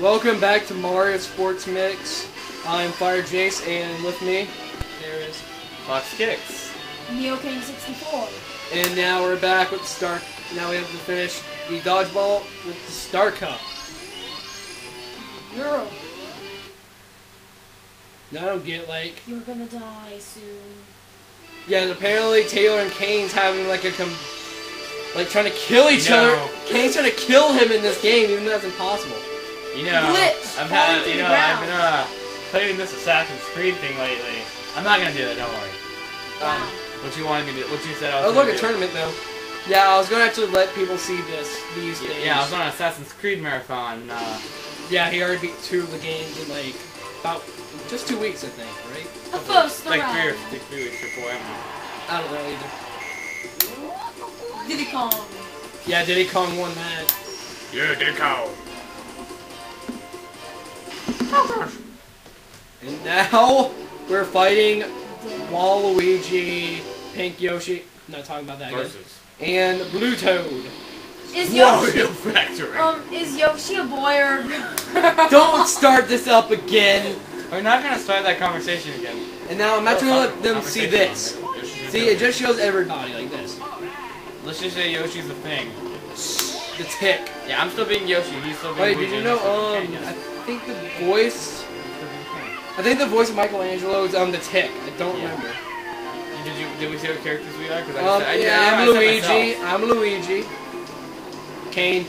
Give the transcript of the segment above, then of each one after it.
Welcome back to Mario Sports Mix. I'm FireJace, and with me, there is. FoxKicks. Neo King 64. And now we're back with the Star. Now we have to finish the dodgeball with the Star Cup. Girl, Now I don't get like. you're gonna die soon. Yeah, and apparently Taylor and Kane's having like a com- like trying to kill each No. other. Kane's trying to kill him in this game, even though that's impossible. You know, Blitz, I've falling had, you know. I've been uh, playing this Assassin's Creed thing lately. I'm not gonna do that. Don't worry. Wow. What you wanted me to, what you said I was. Oh look, gonna a tournament though. Yeah, I was gonna actually let people see this these Yeah, things. Yeah, I was on an Assassin's Creed marathon. Uh, Yeah, he already beat two of the games in like about just two weeks, I think, right? A first like round. three or like three weeks before. I I don't know either. Diddy Kong. Yeah, Diddy Kong won that. Yeah, Dick Cow. And now we're fighting Waluigi, Pink Yoshi. I'm Not talking about that again. And Blue Toad. Is Yoshi, Wario Factory. um, is Yoshi a boy or a girl? Don't start this up again. We're not gonna start that conversation again. And now I'm not gonna let them see this. See, it just shows everybody like this. Let's just say Yoshi's a thing. The tick. Yeah, I'm still being Yoshi. He's still being Wait, did you know? he's still being Um, I think the voice. yes. He's still being Ken. I think the voice of Michelangelo is um the tick. I don't Yeah. remember. Did you did we say what characters we are? 'Cause I Um, just- I- yeah, I- I I'm said Luigi. I'm Luigi. Kane.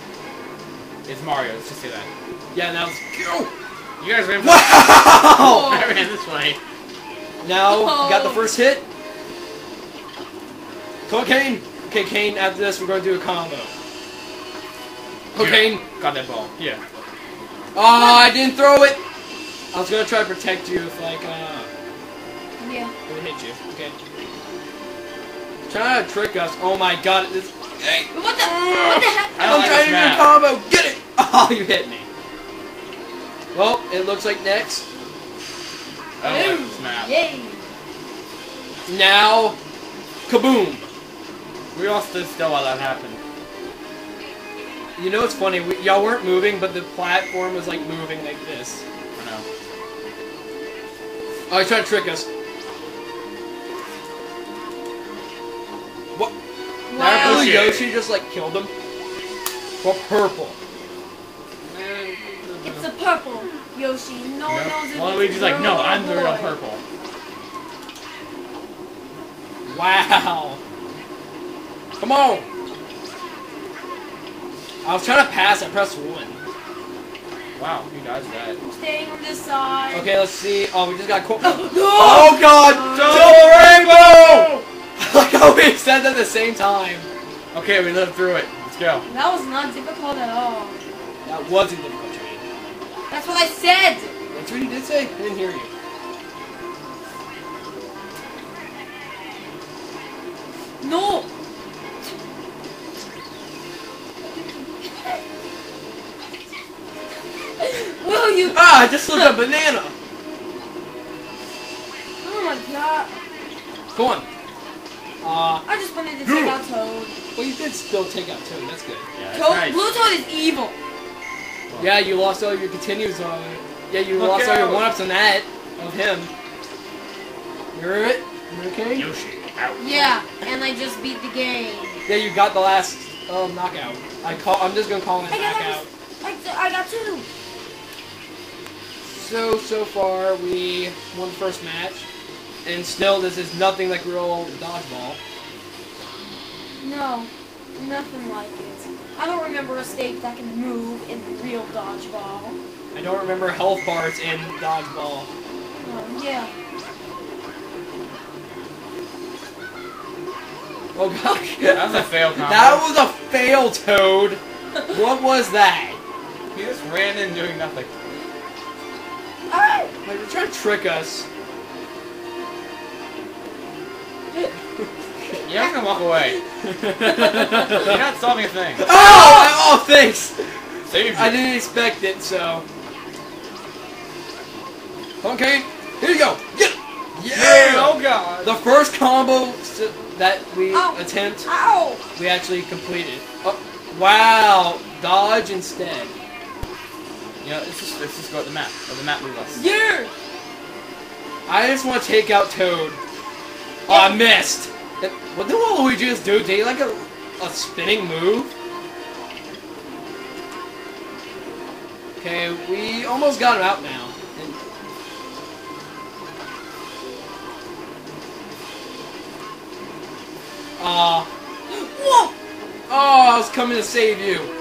It's Mario. Let's just say that. Yeah, now it's go. You guys ran. Wow! I ran this way. Now you got the first hit. Come on, Kane. Okay, Kane. After this, we're gonna do a combo. Okay. Got that ball. Yeah. Oh, I didn't throw it. I was gonna try to protect you if like uh Yeah. it would hit you. Okay. Trying to trick us. Oh my god. This, hey. What the? What the heck? I don't I'm like trying to map. do a combo. Get it. Oh, you hit me. Well, it looks like next. I don't like this map. Yay. Now, kaboom. We all stood still while that happened. You know what's funny? We, y'all weren't moving, but the platform was like moving like this. I know. Oh, he's trying to trick us. What? Now Wow. really Yoshi just like killed him. For purple. It's a purple Yoshi. No one knows if Well, it's Luigi's a like, no, or a I'm the real purple. Wow. Come on. I was trying to pass. I pressed one. Wow, who dodged that? I'm staying on this side. Okay, let's see. Oh, we just got caught. No! Oh God! Double rainbow! like how we said that at the same time. Okay, we lived through it. Let's go. That was not difficult at all. That wasn't difficult, Jane. That's what I said. That's what you did say. I didn't hear you. No. Ah, I just looked a banana. Oh my god. Go on. Uh, I just wanted to take out Toad. well, you did still take out Toad. That's good. Yeah, that's Toad, nice. Blue Toad is evil. Yeah, you lost all your continues on it. Yeah, you lost all your one-ups on that of him. You're it. You okay? Yoshi, out. Yeah, and I just beat the game. Yeah, you got the last um, knockout. I call. I'm just gonna call it a I got, knockout. I, I got two. So so far we won the first match, and still this is nothing like real dodgeball. No, nothing like it. I don't remember a state that can move in real dodgeball. I don't remember health bars in dodgeball. Oh, yeah. Oh gosh, That was a fail combo. that was a fail, Toad. What was that? He just ran in doing nothing. Like, you're trying to trick us. You're not gonna walk away. You're not solving a thing. Oh! Oh, thanks. Save I didn't expect it, so. Okay, here you go. Get it. Yeah, oh god. The first combo that we Ow. attempt, Ow! we actually completed. Oh, wow! Dodge instead. You know, let's just let's just go at the map. Let the map move us. Yeah. I just want to take out Toad. Oh, I missed. What did Waluigi just do? Did he like a, a spinning move? Okay, we almost got him out now. Aw. Whoa. Oh, I was coming to save you.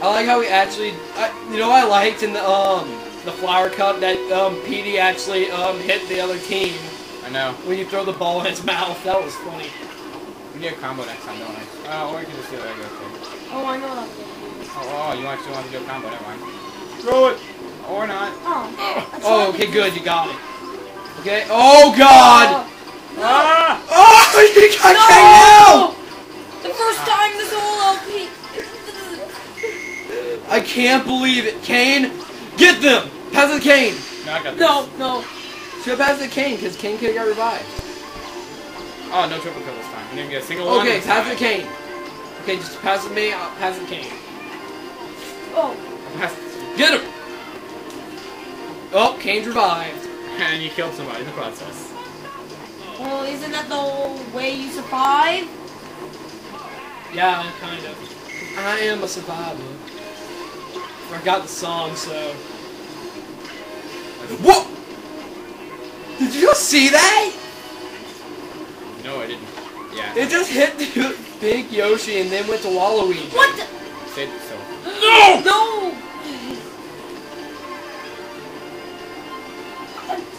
I like how he actually, I, you know, I liked in the um the flower cup that um Petey actually um hit the other team I know. when you throw the ball in his mouth. That was funny. We need a combo next time, don't we? Oh, or we can just do a regular thing. Oh, I know that. Oh, oh, you actually want to do a combo? Never mind. Throw it. Or not. Oh. Oh, okay, good, you got it. Okay. Oh God! Oh, Ah! Oh, you got No! KO! The first time this whole LP. I can't believe it, Kane. Get them. Pass it to Kane. No, I got this. No, no. Should have passed it to Kane because Kane could have got revived. Oh, no triple kill this time. You didn't get a single one. Okay, pass it time. to Kane. Okay, just pass it to me. I'll pass it to Kane. Oh. Pass- Get him. Oh, Kane's revived. And you killed somebody in the process. Well, isn't that the way you survive? Yeah, kind of. I am a survivor. I forgot the song, so. Whoa! Did you just see that? No, I didn't. Yeah. It just hit the big Yoshi and then went to Waluigi. What the? Said so. No! No!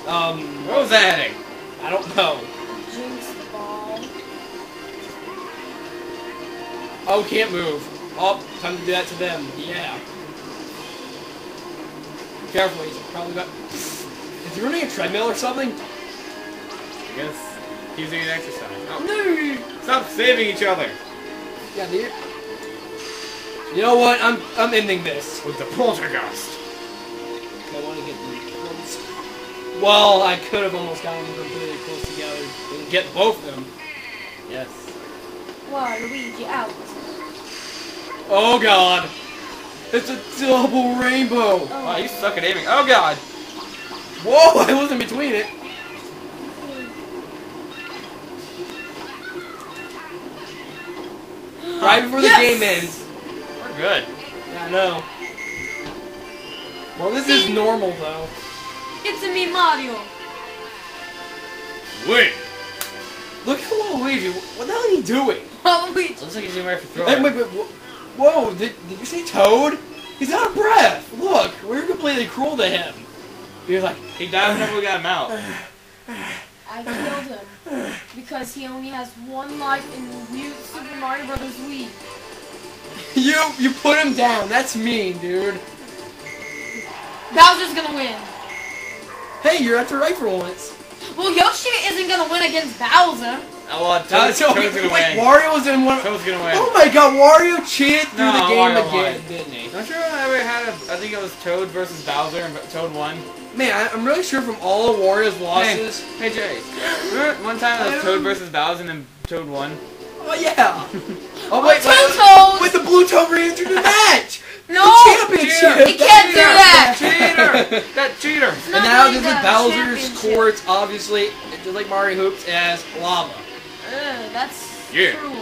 Um, What was that heading? I don't know. Jinx the ball. Oh, can't move. Oh, time to do that to them. Yeah. Careful, he's probably got. Is he running a treadmill or something? I guess he's doing exercise. Oh, No! stop saving each other Yeah, dude. You know what? I'm I'm ending this. with the poltergeist. I want to get them close. Well, I could have almost gotten them completely close together and get both of them. Yes. Waluigi out. Oh God! It's a double rainbow. Wow, you suck at aiming. Oh god. Whoa! I was in between it. Right before the Yes! game ends. We're good. Yeah, I know. Well, this is normal though. It's a me, Mario. Wait. Look at Luigi. What the hell are you doing? Waluigi. Looks like he's getting ready for Hey, throwing. wait, wait, wh- whoa! Did, did you see Toad? He's out of breath. Look, we're completely cruel to him. He was like, He died whenever we got him out. I killed him because he only has one life in New Super Mario Brothers Wii. you you put him down. That's mean, dude. Bowser's gonna win. Hey, you're at the right for once. Well, Yoshi isn't gonna win against Bowser. Oh, well, Uh, Toad's, so, Toad's gonna wait, win. Wario was in one. Toad's gonna win. Oh my God, Wario cheated through No, the game Wario again, won. didn't he? Don't you remember we had a, I think it was Toad versus Bowser and Toad won? Man, I, I'm really sure from all of Wario's losses. Hey hey Jay, remember one time it was Toad versus Bowser and then Toad won? Oh yeah. oh wait, Two wait, toes. wait, the blue toad re-entered the match. No. The championship. He can't do that. Cheater! that cheater! And now this is Bowser's championship. courts, obviously, just like Mario Hoops, as lava. Ugh, that's Yeah. cruel.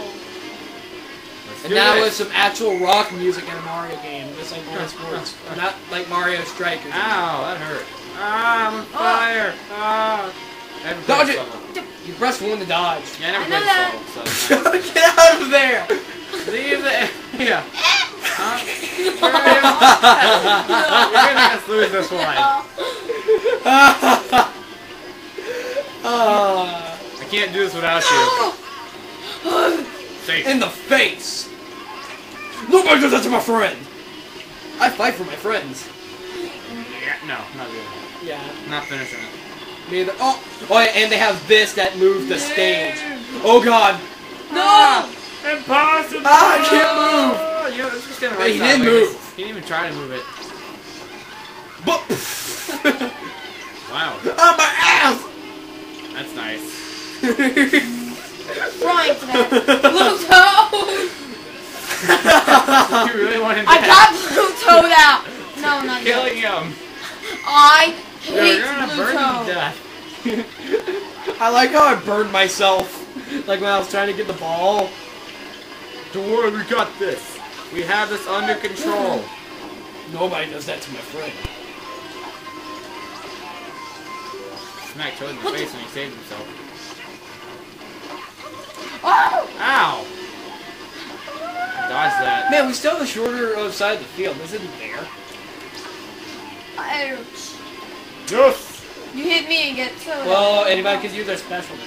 Let's And now this. with some actual rock music in a Mario game, just like Mario Sports. Not like Mario Strikers. Ow, that hurt. Ah, I'm on fire! Ah. I haven't Dodge it. this. You press one to dodge. Yeah, I never I know played that. this level, so Get out of there! Leave the area! Huh? You're gonna make us lose this one. Ah, I can't do this without you. Safe. in the face! Nobody does that to my friend! I fight for my friends. Yeah, no, not doing that. Yeah, Not finishing it. neither. Oh, oh, yeah, and they have this that moves the stage. Oh god. No. Impossible! Ah, I can't move! You know, it's just gonna Hey, he didn't sideways. move. He didn't even try to move it. But Wow, on my ass! that's nice. Frying today. Blue Toad! you really wanted I that? got Blue Toad out! No, not yet. Killing him. I You're, hate you're gonna Blue burn him to death. I like how I burned myself, like when I was trying to get the ball. Don't worry, we got this. We have this under control. Nobody does that to my friend. Smack Toad in the face and he saved himself. Oh! Ow! Dodge that. Man, we still have the shorter uh, side of the field. This isn't fair. Ouch. Yes! You hit me and get Toad. Well, anybody can use their special now.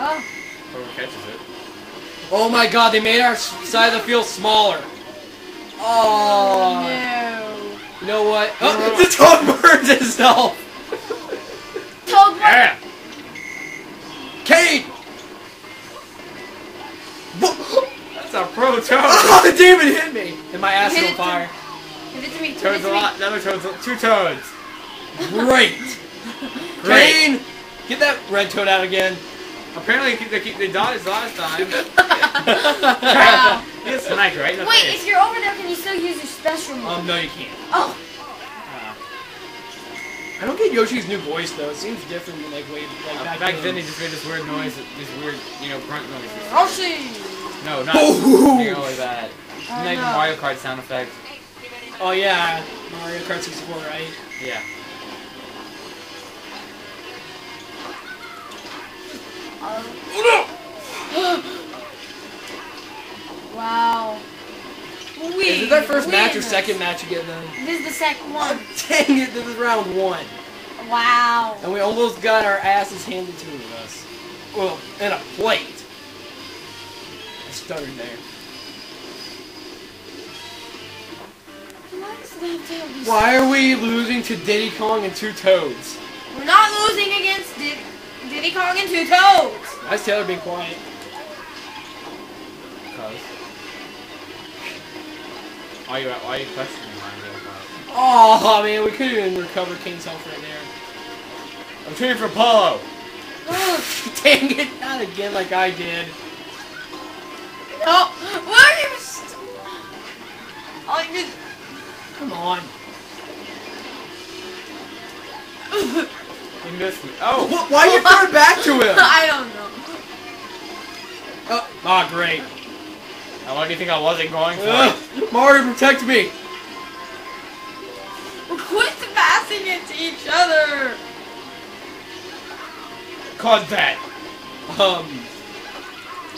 Oh. Whoever catches it. Oh my god, they made our side of the field smaller. Oh. No. You know what? Oh, the toad burns itself. Toad, what? Yeah! Kate! That's a pro Toad! Oh, the demon hit me! And my ass is Hit on fire. Give it to me. Give Toad's a lot. Another Toad's. Two Toads. Great! Great. Kane! Get that red toad out again. Apparently, they, keep, they dodged last time. Wow. He gets sniped right in Wait, face. if you're over there, can you still use your special move? Um, no, you can't. oh. Uh, I don't get Yoshi's new voice though. It seems different than like way like Uh, back, back then, they just made this weird noise, this weird, you know, grunt noises. Roshi. No, not Ooh. nearly that. I Like know. Mario Kart sound effect. Oh yeah, Mario Kart 64, right? Yeah. wow. We Is it our first match or second match again then? This is the second one. Dang it, this is round one. Wow. And we almost got our asses handed to us. Well, in a plate. I stuttered there. Why does that tail be so- Why are we losing to Diddy Kong and two toads? We're not losing against Did- Diddy Kong and Two Toads. Why is Taylor being quiet? Cause. Why are you, why are you questioning Mario Kart? Oh man, we couldn't even recover King's health right there. I'm training for Apollo. Dang it, not again like I did. No. Why are you? St- I just. Come on. You missed me. Oh! Wh- Why are you throwing back to him? I don't know. Oh, ah, great. Now, what do you think I wasn't going for? Ugh, Mario, protect me. Quit passing it to each other. Cause that. Um,